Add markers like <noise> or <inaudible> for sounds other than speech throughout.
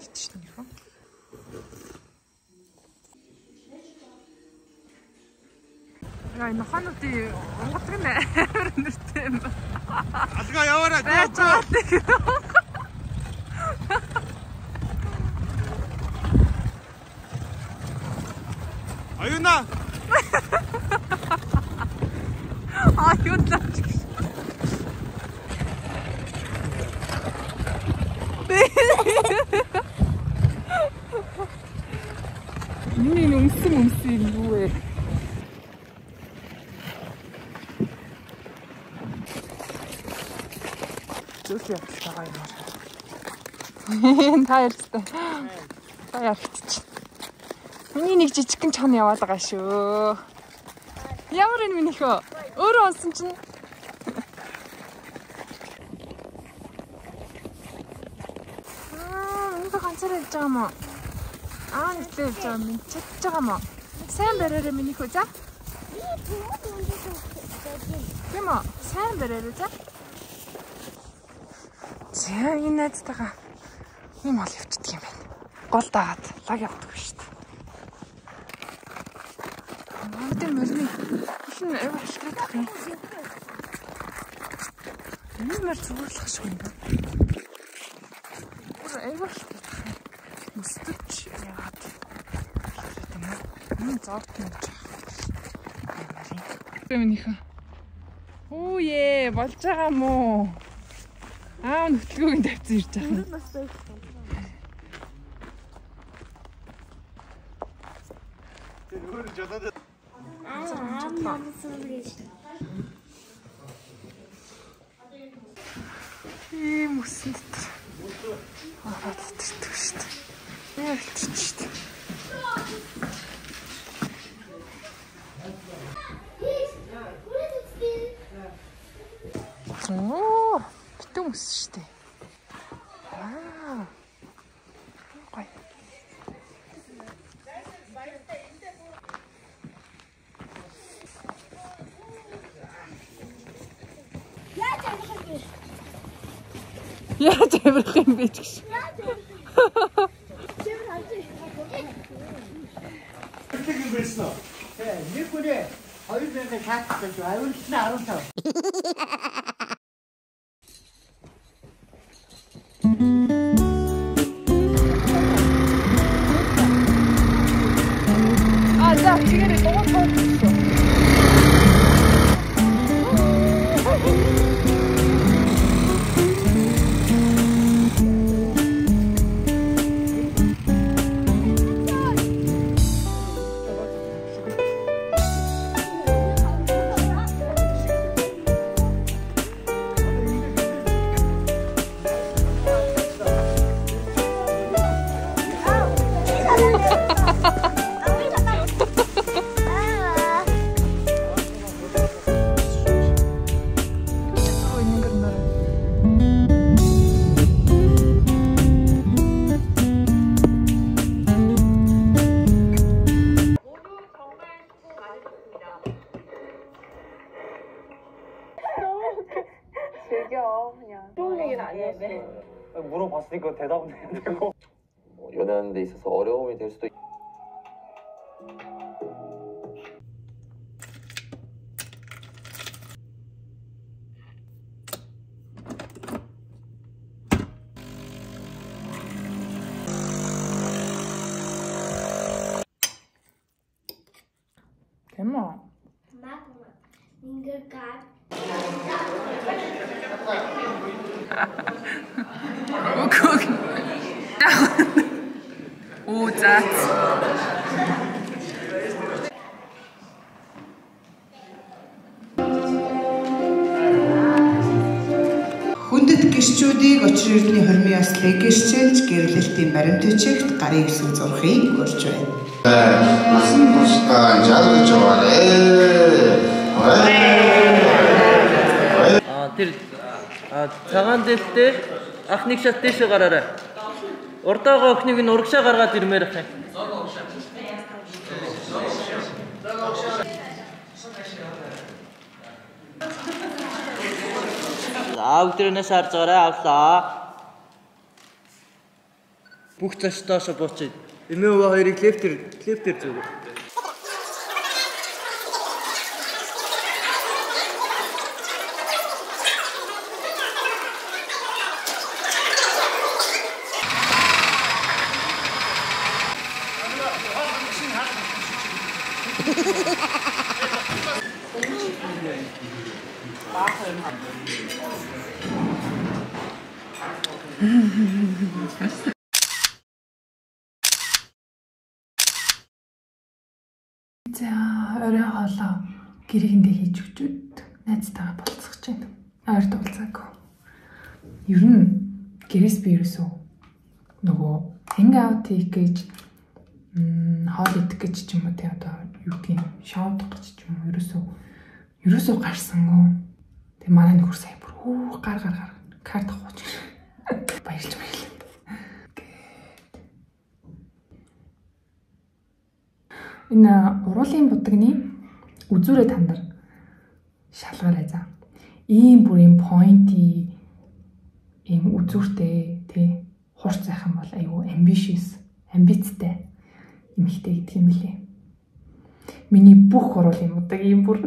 Идэж шин нөхөө. Яа, нохонуудын нь амар нэртэй юм ба. Алга яваарай. Байж байгаа. Аюуна. Аа, юу лаач. Миний өмсөн өмсөн юм юу вэ? Зүс явж байгаа юм аа. Та ярьцтай. Та ярьчих. Миний нэг жижигхэн чон яваад байгаа шүү. Ямар энэ минийхөө? Өөрөө унсан чинь Аа, энэ ганцаар явж байгаа юм уу? Аа, нэгтэй явж байгаа юм. Чадж байгаа юм уу? Сайн бариараа минийхөө за. Тийм үү? Сайн бариараа за. За, энэ найзтайгаа юм ол явчихдаг юм байна. Гол дагаад лаг явдаг шүү дээ. Модын мөрний ихэнх аяг ашиглах юм. Энэ мөр зүгүрлэх шиг юм байна. Гур аяг ашиглах юм. Мөстөч яагаад юм бэ? Энэ зовт юм чи. Эмнийхээ. Оо е, болж байгаа мó. Аа, нүтлгөөг тавьсан ирж байгаа юм. Тэр өөр жадаад Аа, мам сүргэж. Ийм үсэн дотор. Аа, дотор шүү дээ. Яа, ч шүү дээ. Яаж амирх юм бэ ч гэж. Тэг юм байсан уу? Нэг хүрээ 2000 шаардсан шүү. Аюултай 15. 영상 봤으니까 대답은 해야 되고 뭐 연애하는 데 있어서 어려움이 될 수도 있... 대박. 대박. நீங்கள் Заац. Хүндэт гэрчүүдийг өчир эрдний хормын яслыг гэрчилж гэрлэлтийн баримт бичигт гарын хэсэг зурхыг хурж байна. насан туршдаа жаргаж байгаарэ. Аа тэр аа, цагаан дэлтэй ах нэг шат дэше гараарай. Урдаагаа өхнийг нь урагшаа гаргаад ирмээр ах юм. За өдрөөс харж байгаарай авлаа. Бүх цааш доошо буучаад. Эмээ өвөө хоёрыг лефтер лефтер зүгөө. За орой хоолоо гэрэгэндээ хийж өгчүүд найзтайгаа болцох чинь. Ойрт уулзаагүй. Ер нь гэрээс би ерөөсөө нөгөө hang out хийх гэж м хоол идэх гэж ч юм уу тий одоо юу гэдгийг шоудах гэж ч юм уу ерөөсөө ерөөсөө гарсангүй. Тэг манай нөхөр сая бүр хөө гар гар гар карт авах гэж <laughs> баярлж баярлаа. Энэ уруулын будагны үзүүрээ тандар шалгаарай за. Ийм бүрийн поинти ийм үзүүртэй тий хурц сайхан бол айгүй ambitious, юм лээ. Миний бүх будаг ийм бүр бүр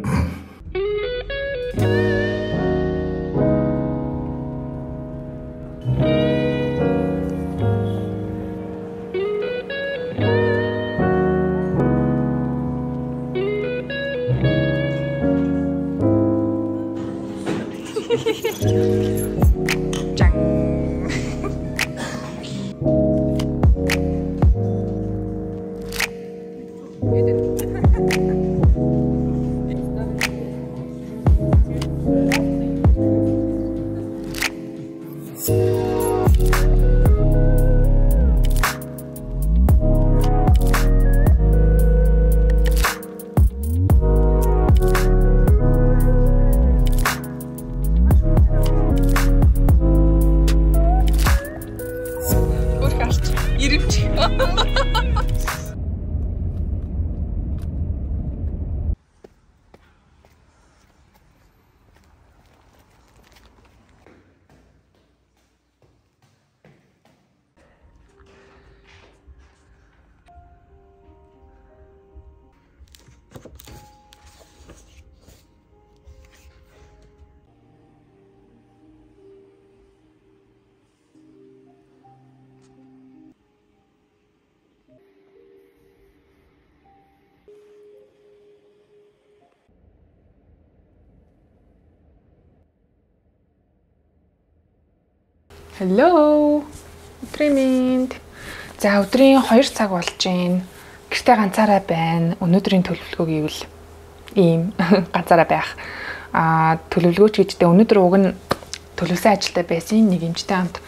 Hello. Өдрийн минь. За өдрийн 2 цаг болж байна. Гэртээ ганцаараа байна. Өнөөдрийн төлөвлөгөө гэвэл ийм <laughs> ганцаараа байх. Аа төлөвлөгөөч гэжтэй өнөөдөр уг нь төлөвлөсөн ажилдаа байсан нэг эмчтэй хамт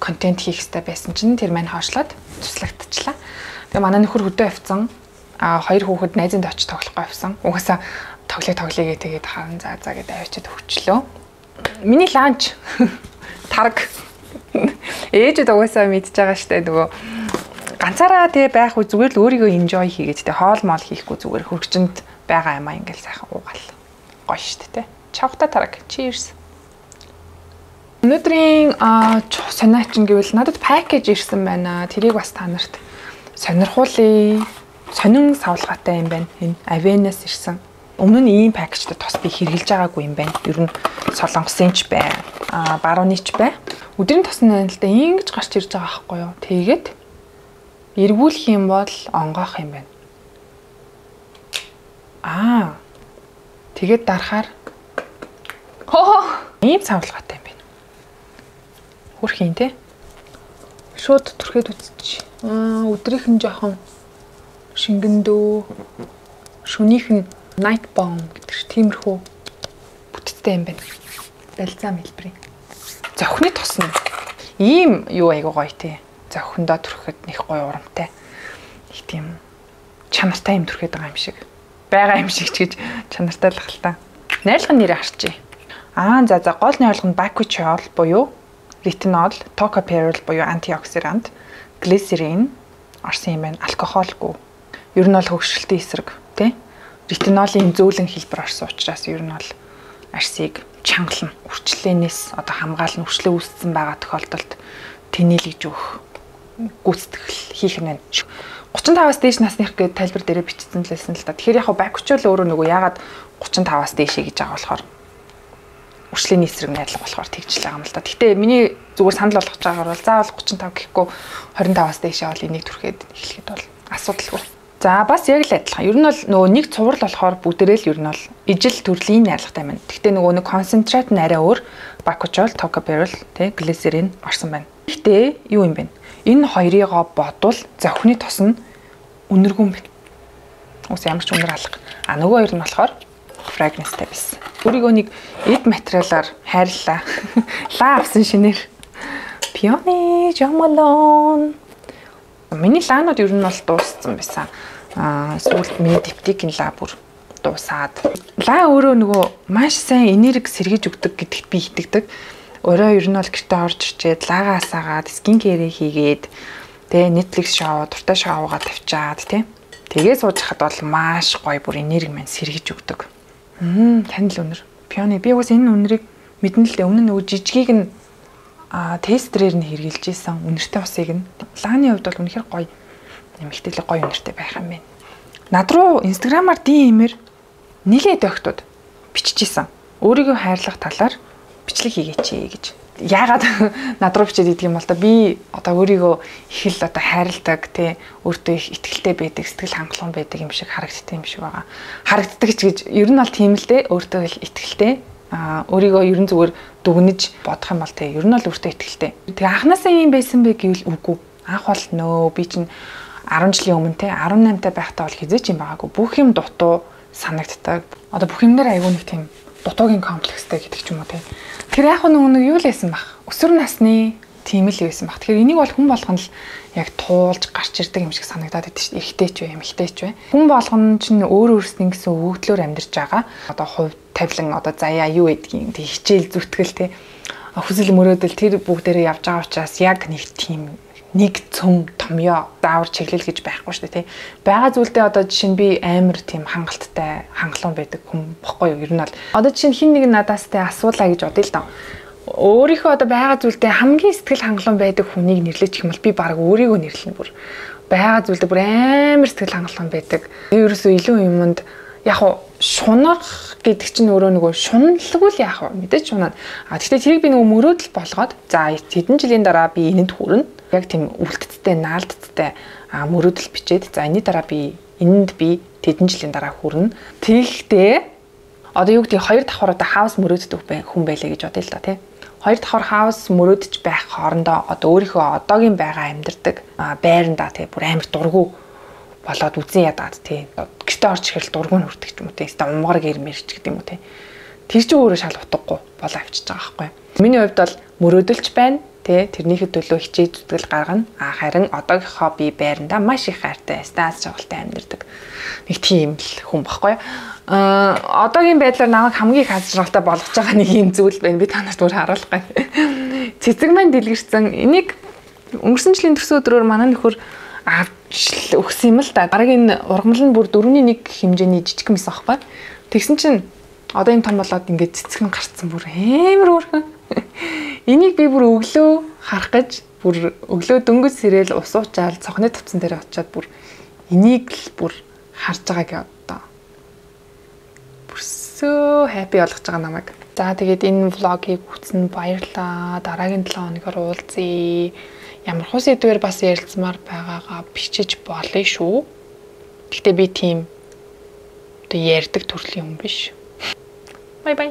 контент хийх хэрэгтэй байсан чинь тэр маань хоошлоод туслагдчихлаа. Тэгээ манай нөхөр хөдөө авцсан. Аа хоёр хүүхэд найзанд очиж тоглох гайвсан. Угаасаа тоглоё тоглоё гээ тэгээд хаан за за гэдэг авчиад өгчлөө. Миний ланч <laughs> тарг ээжүүд угаасаа мэдж байгаа штэ нөгөө ганцаараа тий байх уу зүгээр л өөрийгөө enjoy хийгээд тий хоол моол хийхгүй зүгээр хөргөчөнд байгаа юм а ингээл сайхан уугаал гоё штэ тий чавхта тараг cheers Өнөөдрийн санаач нь гэвэл надад пакэж ирсэн байна. Тэрийг бас та нарт сонирхуулъя. Сонин савлгаатай юм байна. Энэ Avenue-с ирсэн. Өмнө нь ийм пакэжтэй тос би хэрглэж байгаагүй юм байна. Ер нь солонгосын ч бай, а барууны ч бай. Өдрийн тосны да ингэж гарч ирж байгаа байхгүй юу. Тэгээд эргүүлэх юм бол онгоох юм байна. Аа. Тэгээд дарахаар хоо ийм савлгаатай юм байна. Хөрхийн те. Шууд түрхээд үзчих. Аа өдрийнх нь жоохон шингэндөө шөнийх нь night bomb гэдэг ш тиймэрхүү бүтцтэй юм байна. Далзаа мэлбэрийн. Зохины тосно. Ийм юу айгуу гоё тий. Зохиндоо түрхэхэд нэг гоё урамтай. Их тийм чанартай юм түрхээд байгаа юм шиг. Бага юм шиг ч гэж чанартай л хэл та. Найрлагын нэрээ харчи. Аа за за гол найрлагын Baku Chol буюу ретинол, токоперол буюу антиоксидант, глицерин орсон юм байна. Алкоголгүй. Ер нь бол хөгшрөлтийн эсрэг тий. Ретинолын зөөлөн хэлбэр орсон учраас ер нь бол арсыг чангална. Үрчлээнээс одоо хамгаална, үрчлээ үүссэн байгаа тохиолдолд тэнэлгэж өгөх гүйцэтгэл хийх нь байна. 35-аас дээш насных гэдэг тайлбар дээр бичсэн л байсан л да. Тэгэхээр яг хаа бакучул өөрөө нөгөө ягаад 35-аас дээшээ гэж байгаа болохоор үрчлэний эсрэг найдлага болохоор тэгжл байгаа юм л да. Гэтэ миний зүгээр санал болгож байгаагаар бол заавал 35 гэхгүй 25-аас дээшээ бол энийг түрхээд эхлэхэд бол асуудалгүй. За бас яг л адилхан. Ер нь бол нөгөө нэг цуврал болохоор бүгдээрээ л ер нь бол ижил төрлийн найрлагатай байна. Гэхдээ нөгөө нэг концентрат нь арай өөр. Бакучол, токоперол, тэ глицерин орсон байна. Гэхдээ юу юм бэ? Энэ хоёрыгоо бодвол зохины тос нь үнэргүй юм байна. Ус ямар ч үнэр алга. А нөгөө хоёр нь болохоор fragrance-тай байсан. Өөрийгөө нэг эд материалаар хайрлаа. <laughs> Лаа авсан шинээр. Пиони Жамалон. Миний лаанууд ер нь бол дууссан байсан. Сүүлд миний диптикийн лаа бүр дуусаад. Лаа өөрөө нөгөө маш сайн энерги сэргийж өгдөг гэдэгт би итгэдэг. Өөрөө ер нь бол гэртээ орж ирчээд лагаа асаагаад скин кэрээ хийгээд тэгээ Netflix шоу, дуртай шоугаа тавьчаад тий. Тэгээ сууж хахад бол маш гоё бүр энерги маань сэргийж өгдөг. Мм тань л өнөр. Пионы би бас энэ үнэрийг мэдэн л. Өмнө нөгөө жижигийг нь а тестрээр нь хэрглэж исэн үнэртэй усыг нь лааны хувьд бол үнэхээр гоё нэмэлтэлэг гоё үнэртэй байх юм байна. Над руу инстаграмаар диэмэр нилээд өгтүүд биччихсэн. Өөрийгөө хайрлах талаар бичлэг хийгээч гэж. Яагаад <laughs> над руу бичээд идэг юм бол та би одоо өөрийгөө их л одоо хайрладаг тий өөртөө их ихтгэлтэй байдаг сэтгэл хангалуун байдаг юм шиг харагддаг юм шиг байгаа. Харагддаг ч гэж ер нь бол тийм л дээ өөртөө их ихтгэлтэй а өөрийгөө ерэн зүгээр дүгнэж бодох юм бол те ер нь л өөртөө ихтэй. Тэгээ анханасаа юм байсан бэ гэвэл үгүй. Анх бол нөө би чинь 10 жилийн өмнө те 18 таа байхдаа бол хизээч юм байгаагүй. Бүх юм дутуу санагддаг. Одоо бүх юмнаар айгүй нэг тийм дутуугийн комплекстэй гэдэг ч юм уу те. Тэр яг нэг нэг юу л байсан бах. Өсвөр насны тийм л байсан баг. Тэгэхээр энийг бол хүн болгоно л яг туулж гарч ирдэг юм шиг санагдаад байдаг шүү дээ. Эхтэй ч бай, эмэгтэй ч бай. Хүн болгоно чинь өөр өөрснөө гэсэн өвөгдлөөр амьдарч байгаа. Одоо хувь тавилан одоо заяа юу гэдгийг тэг хичээл зүтгэл те хүсэл мөрөөдөл тэр бүгдээрээ явж байгаа учраас яг нэг тийм нэг цөм томьёо заавар чиглэл гэж байхгүй шүү дээ тий. Бага зүйлдээ одоо жишээ нь би амар тийм хангалттай хангалуун байдаг хүн бохгүй юу ер нь бол одоо жишээ нь хин нэг надаас тэ асуулаа гэж бодъё л доо өөрийнхөө одоо байгаа зүйлдээ хамгийн сэтгэл хангалуун байдаг хүнийг нэрлэж бол би баг өөрийгөө нэрлэнэ бүр. Байгаа зүйлдээ бүр амар сэтгэл хангалуун байдаг. Ерөөсөө илүү юмд яг уу шунах гэдэг чинь өөрөө нөгөө шуналгүй л яах вэ? Мэдээж шунаад. А гэхдээ тэрийг би нөгөө мөрөөдөл болгоод за хэдэн жилийн дараа би энэнд хүрнэ. Яг тийм үлддтэй, наалддтай а мөрөөдөл бичээд за энэний дараа би энэнд би тэдэн жилийн дараа хүрнэ. Тэгэхдээ одоо юу гэдэг хоёр давхар одоо хаус мөрөөддөг хүн байлаа гэж бодъё л да тий хоёр давхар хаус мөрөөдөж байх хоорондоо одоо өөрийнхөө одоогийн байгаа амьдардаг байрандаа тий бүр амар дургу болоод үзэн ядаад тий. Гэртээ орж ирэл дургу нь хүрдэг ч юм уу тий. Өстө умгар гэрмэрч гэдэг юм уу тий. Тэр чинь өөрөө шал утгагүй болоо авчиж байгаа байхгүй. Миний хувьд бол мөрөөдөлж байна тий. Тэрнийхээ төлөө хичээж зүтгэл гаргана. А харин одоогийнхоо би байрандаа маш их хайртай стац жагалтай амьдардаг. Нэг тийм л хүн баггүй а одоогийн байдлаар намайг хамгийн их азралтай болгож байгаа нэг юм зүйл байна. Би танарт бүр харуулах гай. Цэцэг маань дэлгэрсэн. Энийг өнгөрсөн жилийн төрсөн өдрөөр манай нөхөр авч өгсөн юм л да. Дараагийн ургамал нь бүр 4.1 хэмжээний жижиг юмсан аахгүй. Тэгсэн чинь одоо энэ том болоод ингээд цэцэг нь гарцсан бүр амар өөрхөн. <laughs> Энийг би бүр өглөө харах гэж бүр өглөө дөнгөж сэрэл ус уучаал цохны тавцан дээр очиад бүр энийг л бүр харж байгааг so happy болгож байгаа намайг. За тэгээд энэ влогийг үзсэн баярлалаа. Дараагийн 7 хоногор уулзъя. Ямар хус сэдвэр бас ярилцмаар байгаагаа бичиж болно шүү. Гэхдээ би тийм одоо ярьдаг төрлийн хүн биш. Бай бай.